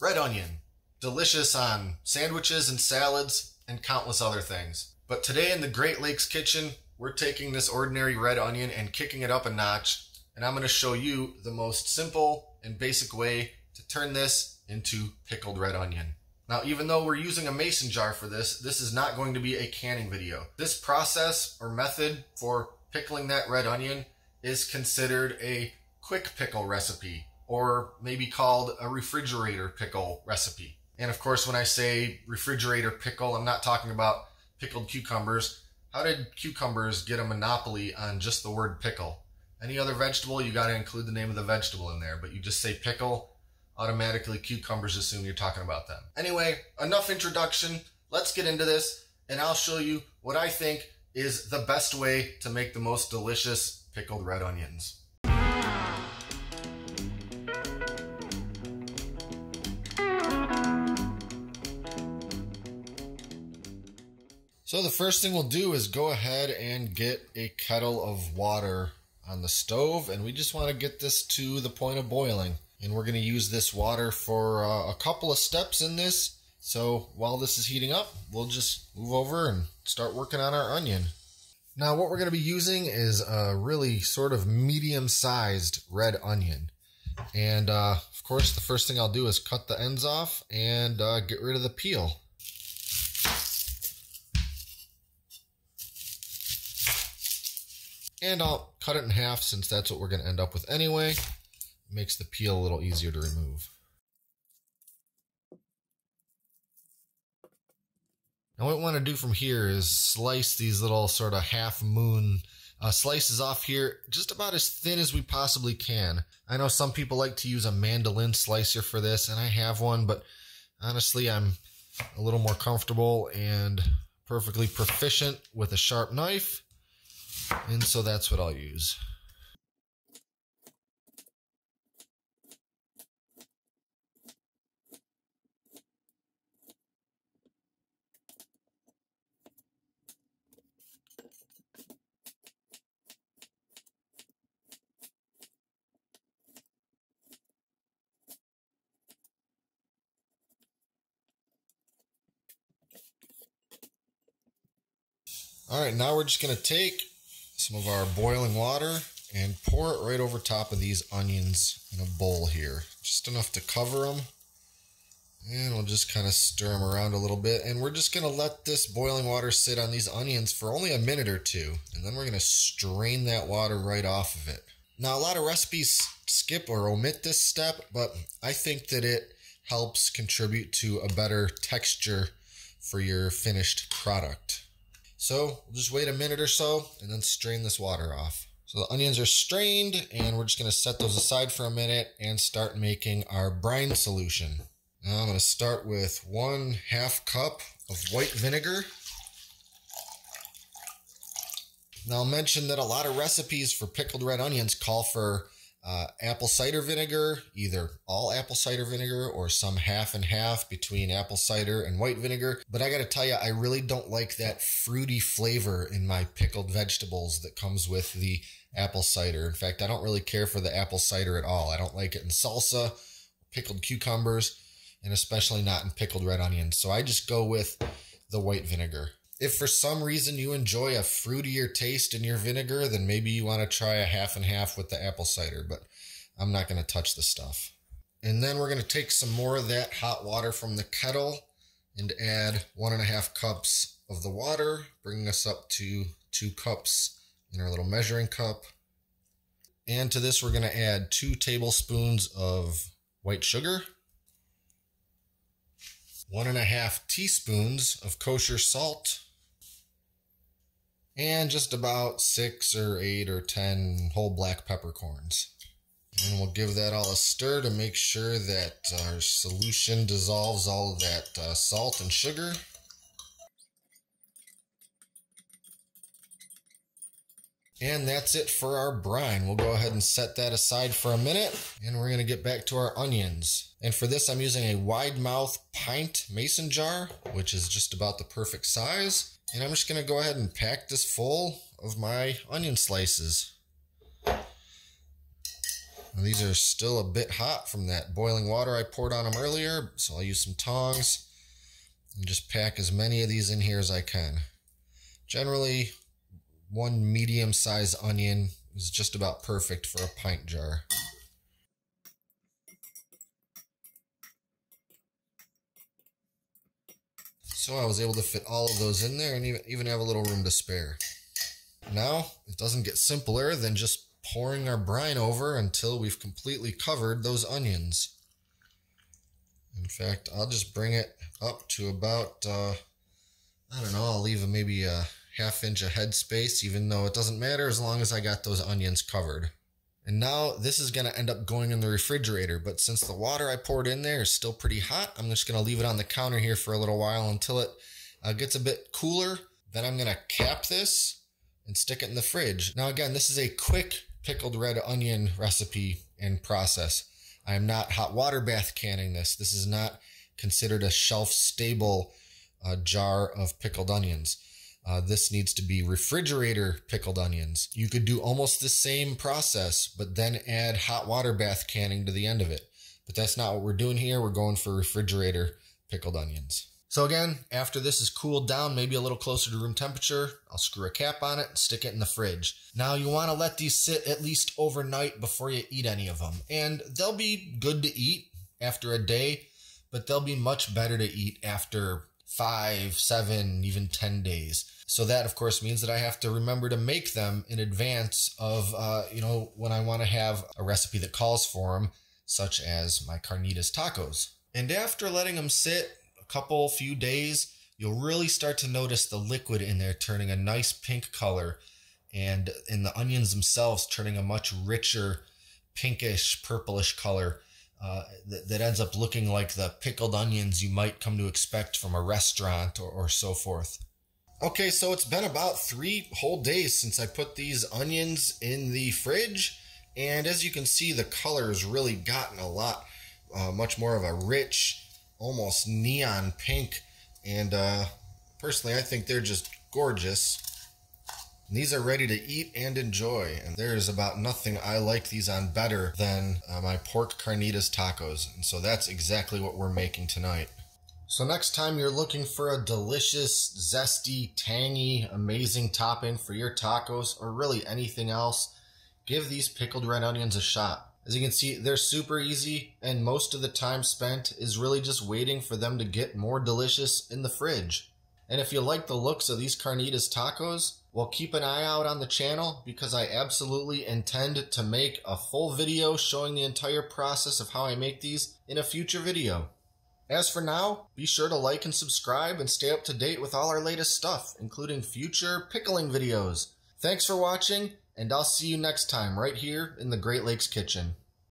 Red onion. Delicious on sandwiches and salads and countless other things. But today in the Great Lakes kitchen, we're taking this ordinary red onion and kicking it up a notch. And I'm going to show you the most simple and basic way to turn this into pickled red onion. Now, even though we're using a mason jar for this, this is not going to be a canning video. This process or method for pickling that red onion is considered a quick pickle recipe or maybe called a refrigerator pickle recipe. And of course, when I say refrigerator pickle, I'm not talking about pickled cucumbers. How did cucumbers get a monopoly on just the word pickle? Any other vegetable, you got to include the name of the vegetable in there, but you just say pickle, automatically cucumbers assume you're talking about them. Anyway, enough introduction. Let's get into this, and I'll show you what I think is the best way to make the most delicious pickled red onions. So the first thing we'll do is go ahead and get a kettle of water on the stove and we just want to get this to the point of boiling. And we're going to use this water for uh, a couple of steps in this. So while this is heating up, we'll just move over and start working on our onion. Now what we're going to be using is a really sort of medium-sized red onion. And uh, of course, the first thing I'll do is cut the ends off and uh, get rid of the peel. And I'll cut it in half since that's what we're going to end up with anyway. It makes the peel a little easier to remove. Now what we want to do from here is slice these little sort of half moon uh, slices off here just about as thin as we possibly can. I know some people like to use a mandolin slicer for this and I have one, but honestly I'm a little more comfortable and perfectly proficient with a sharp knife. And so that's what I'll use. All right, now we're just going to take some of our boiling water and pour it right over top of these onions in a bowl here. Just enough to cover them. And we'll just kind of stir them around a little bit. And we're just going to let this boiling water sit on these onions for only a minute or two. And then we're going to strain that water right off of it. Now, a lot of recipes skip or omit this step, but I think that it helps contribute to a better texture for your finished product. So we'll just wait a minute or so and then strain this water off. So the onions are strained and we're just gonna set those aside for a minute and start making our brine solution. Now I'm gonna start with one half cup of white vinegar. Now I'll mention that a lot of recipes for pickled red onions call for uh, apple cider vinegar, either all apple cider vinegar or some half and half between apple cider and white vinegar. But I got to tell you, I really don't like that fruity flavor in my pickled vegetables that comes with the apple cider. In fact, I don't really care for the apple cider at all. I don't like it in salsa, pickled cucumbers, and especially not in pickled red onions. So I just go with the white vinegar. If for some reason you enjoy a fruitier taste in your vinegar, then maybe you want to try a half and half with the apple cider, but I'm not going to touch the stuff. And then we're going to take some more of that hot water from the kettle and add one and a half cups of the water, bringing us up to two cups in our little measuring cup. And to this, we're going to add two tablespoons of white sugar, one and a half teaspoons of kosher salt, and just about six or eight or ten whole black peppercorns. And we'll give that all a stir to make sure that our solution dissolves all of that uh, salt and sugar. And that's it for our brine. We'll go ahead and set that aside for a minute and we're gonna get back to our onions. And for this, I'm using a wide mouth pint mason jar, which is just about the perfect size. And I'm just gonna go ahead and pack this full of my onion slices. These are still a bit hot from that boiling water I poured on them earlier, so I'll use some tongs and just pack as many of these in here as I can. Generally, one medium sized onion is just about perfect for a pint jar. So I was able to fit all of those in there and even have a little room to spare. Now, it doesn't get simpler than just pouring our brine over until we've completely covered those onions. In fact, I'll just bring it up to about, uh, I don't know, I'll leave maybe a half inch of head space, even though it doesn't matter as long as I got those onions covered. And now this is going to end up going in the refrigerator, but since the water I poured in there is still pretty hot, I'm just going to leave it on the counter here for a little while until it uh, gets a bit cooler. Then I'm going to cap this and stick it in the fridge. Now again, this is a quick pickled red onion recipe and process. I am not hot water bath canning this. This is not considered a shelf stable uh, jar of pickled onions. Uh, this needs to be refrigerator pickled onions. You could do almost the same process, but then add hot water bath canning to the end of it. But that's not what we're doing here. We're going for refrigerator pickled onions. So again, after this is cooled down, maybe a little closer to room temperature, I'll screw a cap on it and stick it in the fridge. Now you want to let these sit at least overnight before you eat any of them. And they'll be good to eat after a day, but they'll be much better to eat after five, seven, even 10 days. So that, of course, means that I have to remember to make them in advance of, uh, you know, when I want to have a recipe that calls for them, such as my carnitas tacos. And after letting them sit a couple few days, you'll really start to notice the liquid in there turning a nice pink color and in the onions themselves turning a much richer pinkish purplish color uh, that, that, ends up looking like the pickled onions you might come to expect from a restaurant or, or so forth. Okay, so it's been about three whole days since I put these onions in the fridge, and as you can see, the color has really gotten a lot, uh, much more of a rich, almost neon pink. And uh, personally, I think they're just gorgeous. These are ready to eat and enjoy. And there's about nothing I like these on better than uh, my pork carnitas tacos. And so that's exactly what we're making tonight. So next time you're looking for a delicious, zesty, tangy, amazing topping for your tacos or really anything else, give these pickled red onions a shot. As you can see, they're super easy, and most of the time spent is really just waiting for them to get more delicious in the fridge. And if you like the looks of these carnitas tacos, well, keep an eye out on the channel because I absolutely intend to make a full video showing the entire process of how I make these in a future video. As for now, be sure to like and subscribe and stay up to date with all our latest stuff, including future pickling videos. Thanks for watching, and I'll see you next time right here in the Great Lakes Kitchen.